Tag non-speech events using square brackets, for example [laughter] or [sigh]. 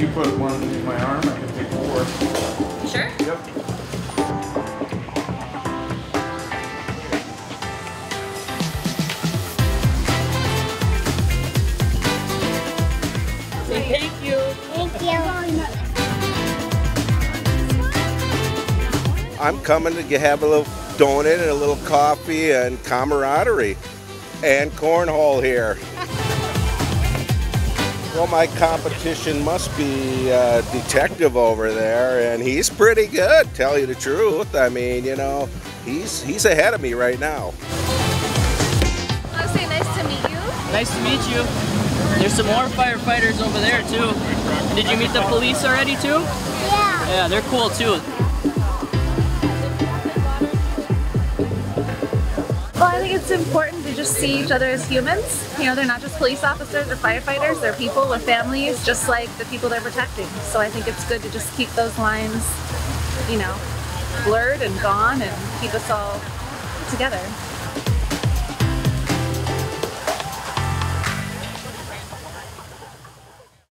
If you put one in my arm, I can take four. Sure? Yep. Thank you. Thank you. I'm coming to have a little donut and a little coffee and camaraderie and cornhole here. [laughs] Well, my competition must be uh, detective over there, and he's pretty good. Tell you the truth, I mean, you know, he's he's ahead of me right now. I say nice to meet you. Nice to meet you. There's some more firefighters over there too. Did you meet the police already too? Yeah. Yeah, they're cool too. Well, I think it's important to just see each other as humans. You know, they're not just police officers or firefighters, they're people with families just like the people they're protecting. So I think it's good to just keep those lines, you know, blurred and gone and keep us all together.